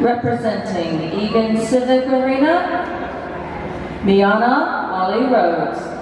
Representing Egan Civic Arena, Miana Molly Rhodes.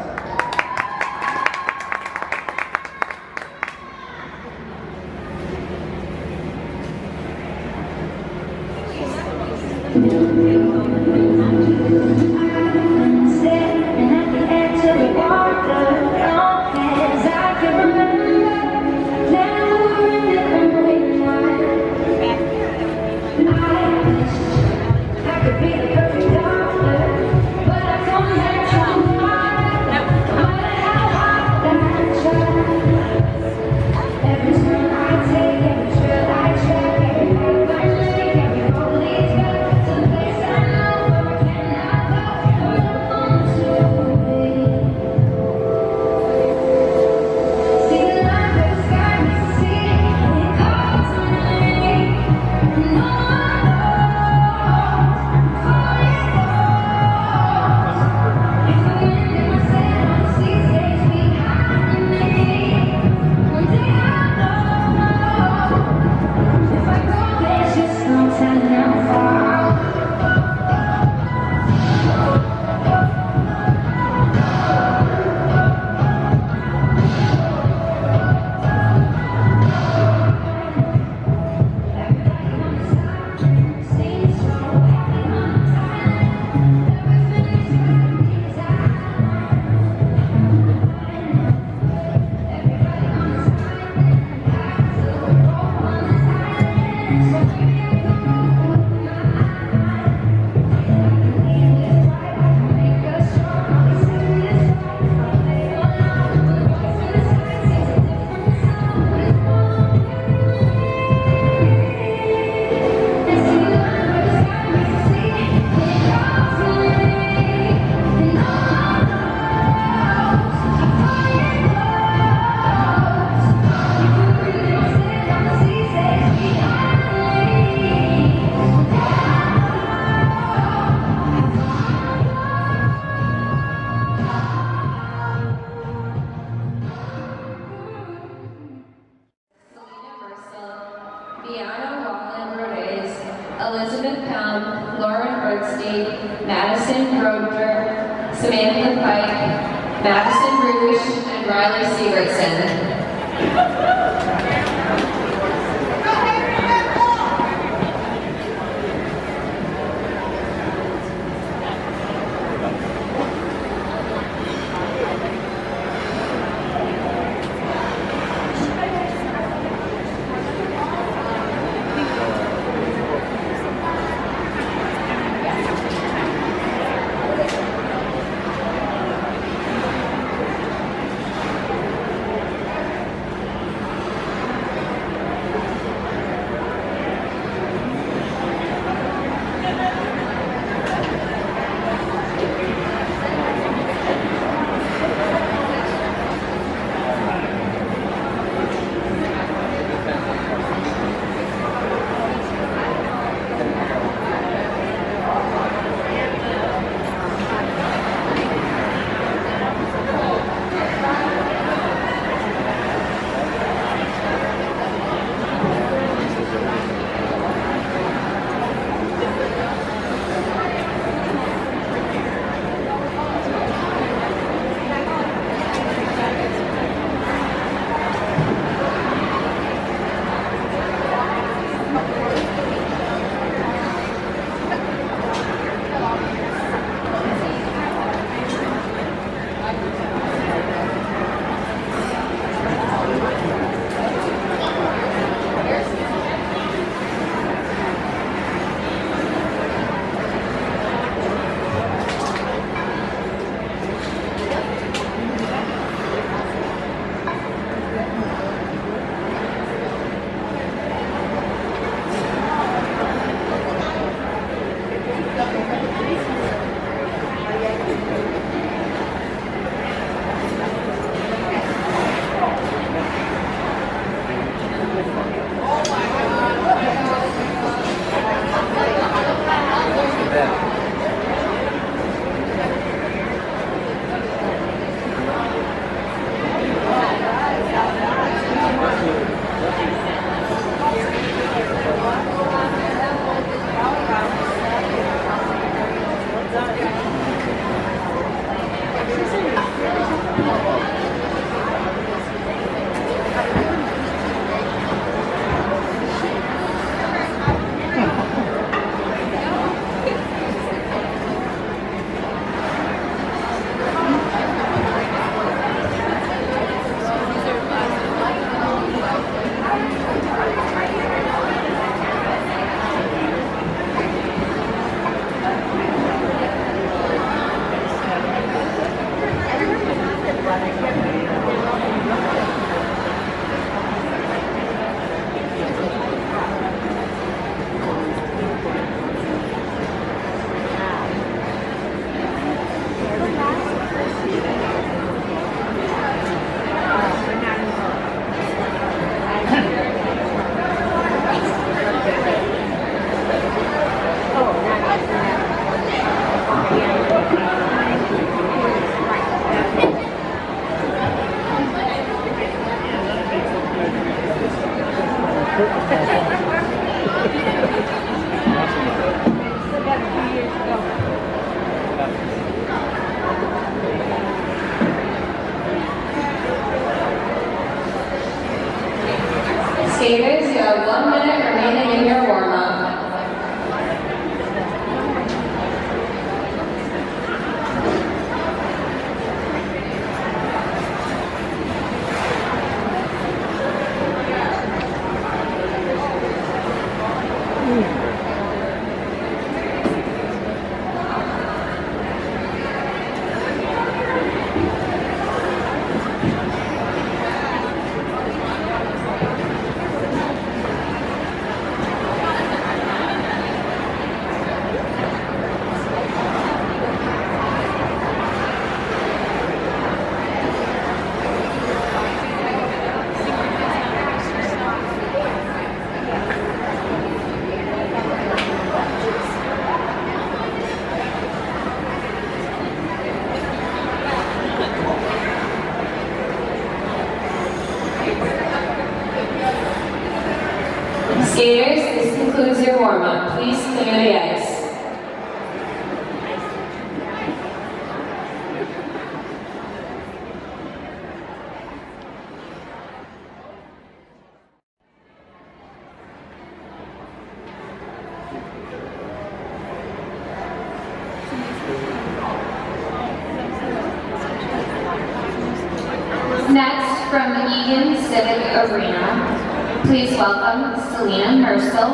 Welcome Selena Mercil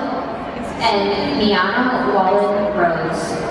and Miana Wallen Rose.